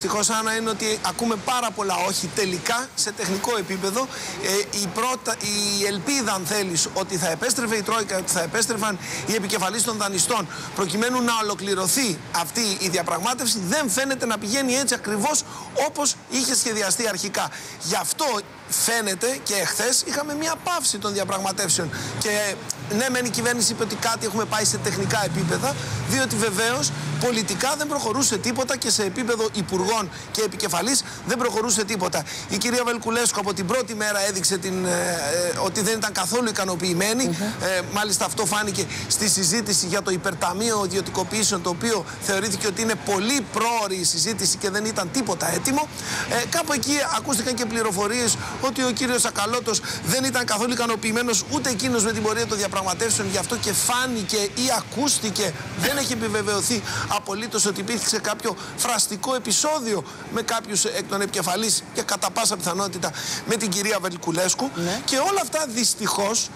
Ευτυχώς, Άννα, είναι ότι ακούμε πάρα πολλά όχι τελικά σε τεχνικό επίπεδο. Ε, η, πρώτα, η ελπίδα, αν θέλεις, ότι θα επέστρεφε η Τρόικα, ότι θα επέστρεφαν οι επικεφαλεί των δανειστών, προκειμένου να ολοκληρωθεί αυτή η διαπραγμάτευση, δεν φαίνεται να πηγαίνει έτσι ακριβώς όπως είχε σχεδιαστεί αρχικά. Γι' αυτό φαίνεται και εχθές είχαμε μια παύση των διαπραγματεύσεων. Και ναι, μεν η κυβέρνηση είπε ότι κάτι έχουμε πάει σε τεχνικά επίπεδα, διότι βεβαίως πολιτικά δεν προχωρούσε τίποτα και σε επίπεδο υπουργών και επικεφαλής δεν προχωρούσε τίποτα. Η κυρία Βελκουλέσκου από την πρώτη μέρα έδειξε την, ε, ε, ότι δεν ήταν καθόλου ικανοποιημένη. ε, μάλιστα αυτό φάνηκε στη συζήτηση για το υπερταμείο ιδιωτικοποιήσεων, το οποίο θεωρήθηκε ότι είναι πολύ πρόωρη η συζήτηση και δεν ήταν τίποτα έτοιμο. Ε, κάπου εκεί ακούστηκαν και πληροφορίες ότι ο κύριος Ακαλώτος δεν ήταν καθόλου ικανοποιημένος ούτε εκείνος με την πορεία των διαπραγματεύσεων. Γι' αυτό και φάνηκε ή ακούστηκε, δεν έχει επιβεβαιωθεί απολύτως ότι υπήρξε κάποιο φραστικό επεισόδιο με κάποιους εκ των επικεφαλής και κατά πάσα πιθανότητα με την κυρία Βελκουλέσκου. Ναι. Και όλα αυτά δυστυχώς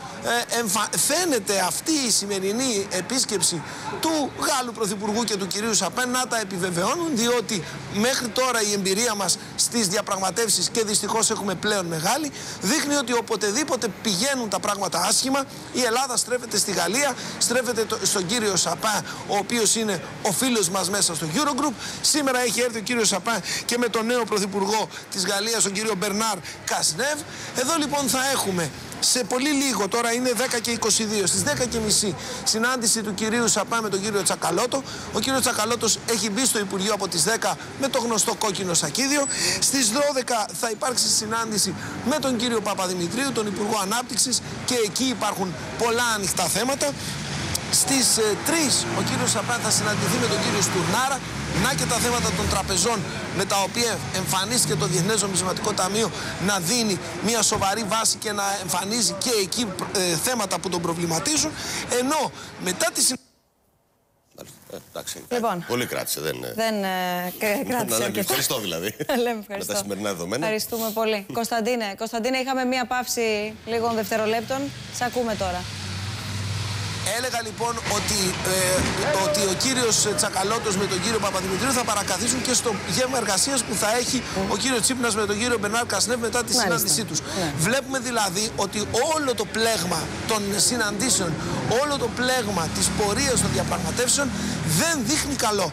φαίνεται αυτή η σημερινή επίσκεψη του Γάλλου Πρωθυπουργού και του κυρίου Σαπέν να τα επιβεβαιώνουν, διότι μέχρι τώρα η εμπειρία μας στις διαπραγματεύσεις και δυστυχώς έχουμε πλέον μεγάλη, δείχνει ότι οποτεδήποτε πηγαίνουν τα πράγματα άσχημα, η Ελλάδα στρέφεται στη Γαλλία, στρέφεται το- στον κύριο Σαπά, ο οποίος είναι ο φίλος μας μέσα στο Eurogroup. Σήμερα έχει έρθει ο κύριος Σαπά και με τον νέο πρωθυπουργό της Γαλλίας, τον κύριο Μπερνάρ Κασνεύ. Εδώ λοιπόν θα έχουμε σε πολύ λίγο, τώρα είναι 10 και 22, στις 10 και μισή συνάντηση του κυρίου Σαπά με τον κύριο Τσακαλώτο. Ο κύριος Τσακαλώτος έχει μπει στο Υπουργείο από τις 10 με το γνωστό κόκκινο σακίδιο. Στις 12 θα υπάρξει συνάντηση με τον κύριο Παπαδημητρίου, τον Υπουργό Ανάπτυξης και εκεί υπάρχουν πολλά ανοιχτά θέματα. Στις ε, 3 ο κύριος Σαπά θα συναντηθεί με τον κύριο Στουρνάρα. Να και τα θέματα των τραπεζών με τα οποία εμφανίστηκε το Διεθνές Νομισματικό Ταμείο να δίνει μια σοβαρή βάση και να εμφανίζει και εκεί ε, θέματα που τον προβληματίζουν. Ενώ μετά τη συνάντηση Ε, εντάξει. Λοιπόν. Πολύ κράτησε, δεν είναι. Δεν ε, κράτησε Να λέμε αρκετά. ευχαριστώ δηλαδή. Λέμε Με ευχαριστώ. τα σημερινά δεδομένα. Ευχαριστούμε πολύ. Κωνσταντίνε, Κωνσταντίνε, είχαμε μία παύση λίγων δευτερολέπτων. Σε ακούμε τώρα. Έλεγα λοιπόν ότι, ε, ότι ο κύριος Τσακαλώτος με τον κύριο Παπαδημητρίου θα παρακαθίσουν και στο γεύμα εργασίας που θα έχει ο κύριος Τσίπνας με τον κύριο Μπερνάρ Κασνεύ μετά τη Μάλιστα. συνάντησή τους. Ναι. Βλέπουμε δηλαδή ότι όλο το πλέγμα των συναντήσεων, όλο το πλέγμα της πορείας των διαπραγματεύσεων δεν δείχνει καλό.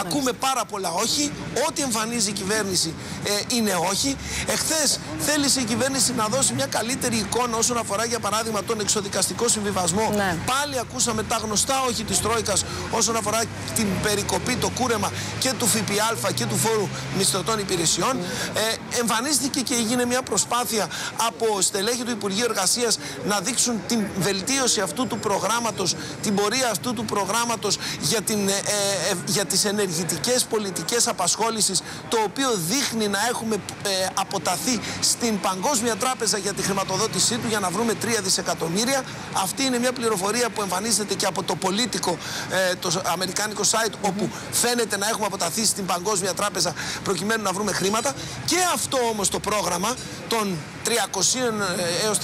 Ακούμε πάρα πολλά όχι. Ό,τι εμφανίζει η κυβέρνηση ε, είναι όχι. Εχθές θέλησε η κυβέρνηση να δώσει μια καλύτερη εικόνα όσον αφορά για παράδειγμα τον εξοδικαστικό συμβιβασμό. Ναι. Πάλι ακούσαμε τα γνωστά όχι της Τρόικας όσον αφορά την περικοπή, το κούρεμα και του ΦΠΑ και του φόρου μισθωτών υπηρεσιών. Ε, εμφανίστηκε και έγινε μια προσπάθεια από στελέχη του Υπουργείου Εργασίας να δείξουν την βελτίωση αυτού του προγράμματος, την πορεία αυτού του προγράμματος για, την, ε, ε, για τις ενεργητικές πολιτικές απασχόλησης, το οποίο δείχνει να έχουμε ε, αποταθεί στην Παγκόσμια Τράπεζα για τη χρηματοδότησή του για να βρούμε 3 δισεκατομμύρια. Αυτή είναι μια πληροφορία που εμφανίζεται και από το πολίτικο, ε, το αμερικάνικο site, όπου φαίνεται να έχουμε αποταθεί στην Παγκόσμια Τράπεζα προκειμένου να βρούμε χρήματα. Και αυτό όμως το πρόγραμμα των 300 ε, έως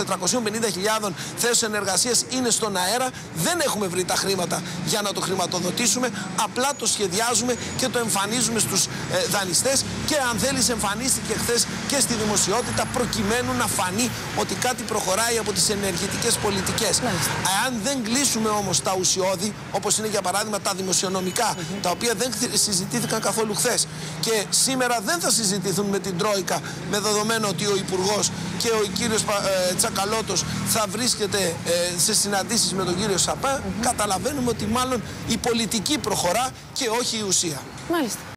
450.000 θέσεων εργασίας είναι στον αέρα. Δεν έχουμε βρει τα χρήματα για να το χρηματοδοτήσουμε. Απλά το σχεδιάζουμε και το εμφανίζουμε στους ε, δανειστές και αν θέλεις εμφανίστηκε χθες και στη δημοσιότητα προκειμένου να φανεί ότι κάτι προχωράει από τις ενεργητικές πολιτικές. Μάλιστα. Αν δεν κλείσουμε όμως τα ουσιώδη, όπως είναι για παράδειγμα τα δημοσιονομικά, τα οποία δεν χθ- συζητήθηκαν καθόλου χθες και σήμερα δεν θα συζητηθούν με την Τρόικα, με δεδομένο ότι ο Υπουργός και ο κύριος Πα- ε, Τσακαλώτος θα βρίσκεται ε, σε συναντήσεις με τον κύριο Σαπά, καταλαβαίνουμε ότι μάλλον η πολιτική προχωρά και όχι η ουσία. Μάλιστα.